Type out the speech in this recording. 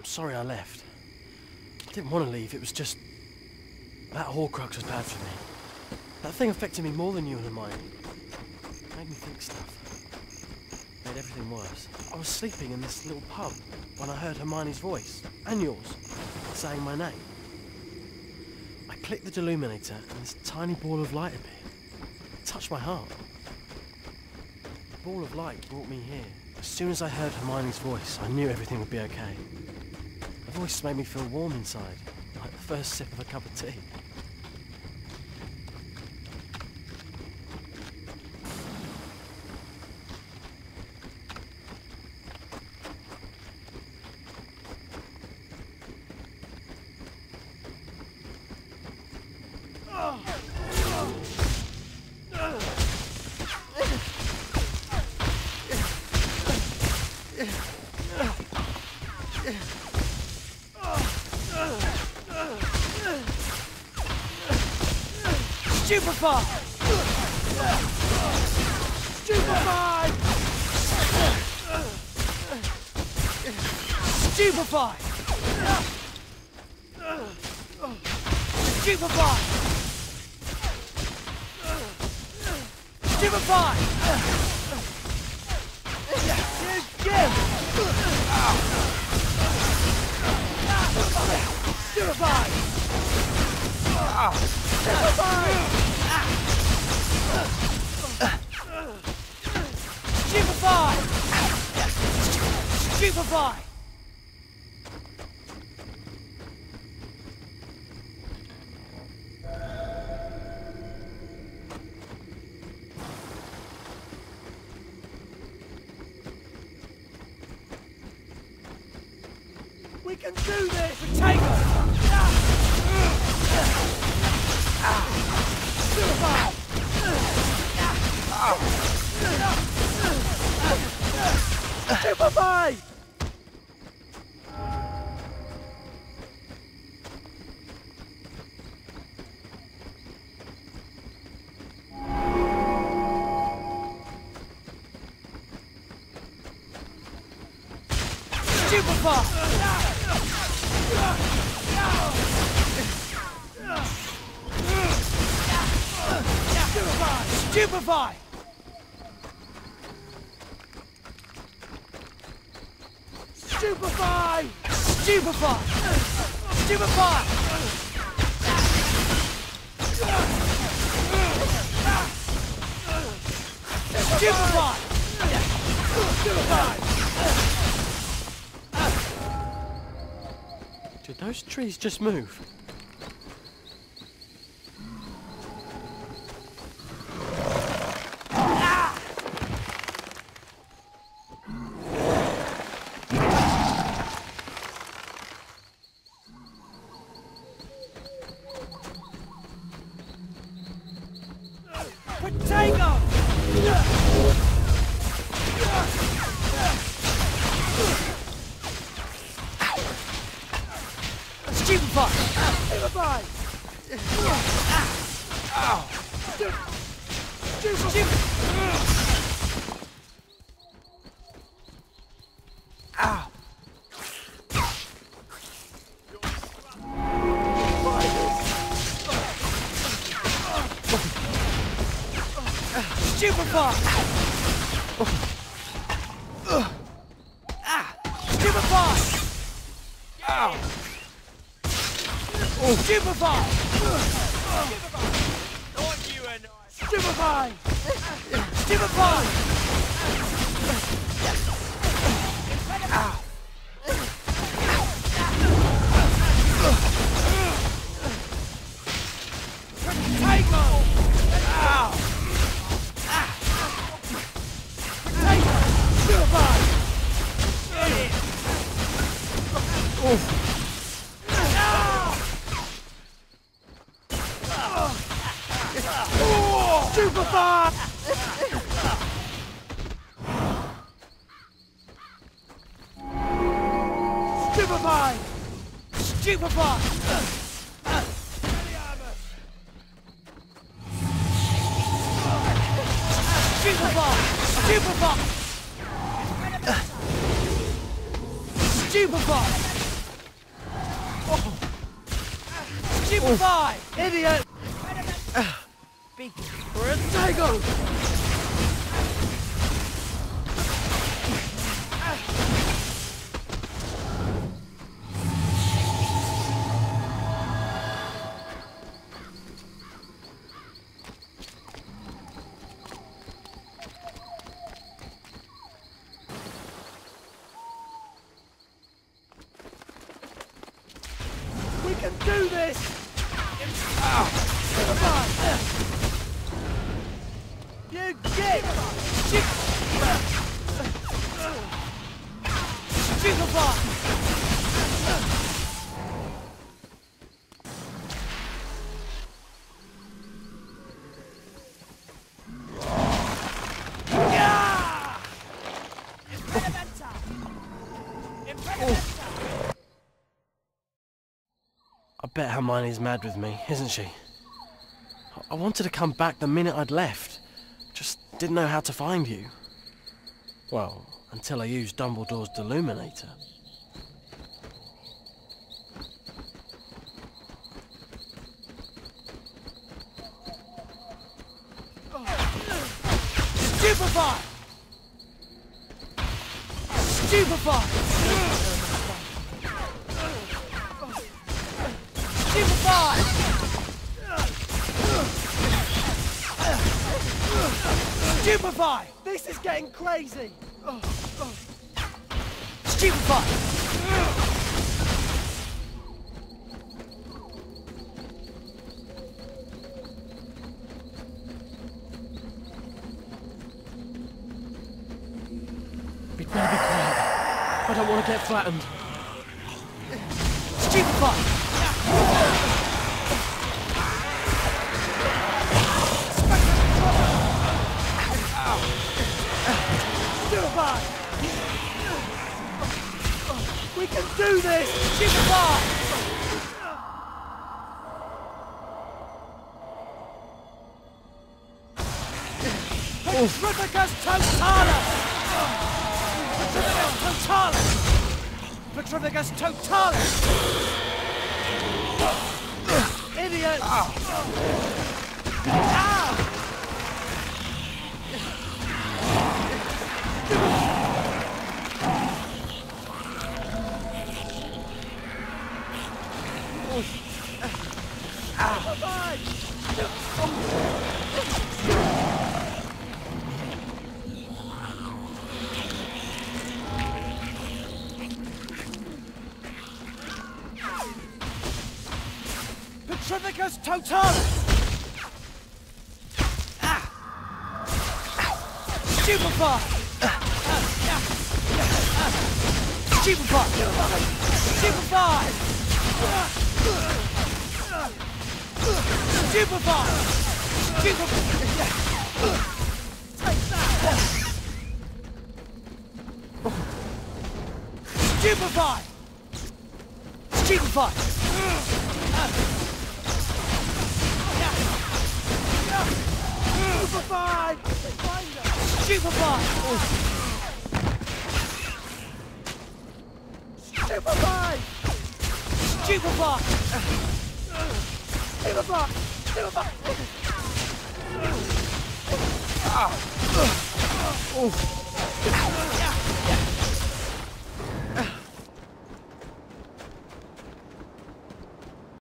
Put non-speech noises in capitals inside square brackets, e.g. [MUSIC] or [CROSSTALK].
I'm sorry I left. I didn't want to leave, it was just... That Horcrux was bad for me. That thing affected me more than you and Hermione. It made me think stuff. It Made everything worse. I was sleeping in this little pub when I heard Hermione's voice, and yours, saying my name. I clicked the deluminator and this tiny ball of light appeared. It touched my heart. The ball of light brought me here. As soon as I heard Hermione's voice, I knew everything would be okay. Her voice made me feel warm inside, like the first sip of a cup of tea. [LAUGHS] Stupefy! Stupefy! Stupefy! Stupefy! Stupefy! Stupefy! Stupefy! Stupefy! We can do this! We take Stupefy! Super Stupefy! Super Stupefy! Stupefy! Stupefy! Stupefy! Stupefy! Stupefy! Did those trees just move? Ow! Ow! Super Bomb! Ah! Super Bomb! Ow! Super Bomb! Super Bomb! Stupefy! Stupefy! Potato! Amplify! Stupefy! Stupefy! Stupefy! Stupefy! Oh. Stupefy! Idiot! be. We're a tiger! Impedimenta! I bet Hermione's mad with me, isn't she? I- I wanted to come back the minute I'd left. Just didn't know how to find you. Well, until I used Dumbledore's Deluminator. Stupefy! Stupefy! Stupefy! Stupefy! This is getting crazy! Stupefy! Be better be quiet. I don't want to get flattened. Stupid Stupefy! We can do this! Stupefy! Petrificus totalis! Petrificus Totalis! Petrificus Totalis! Idiot! Ow! Ow! Petrificus totalis! Ah! Stupefy! Stupefy! Stupefy! Stupefy! Stupefy! Take that! Stupefy! Stupefy! Stupefy! Stupefy! Stupefy! Stupefy! Ah! Oh!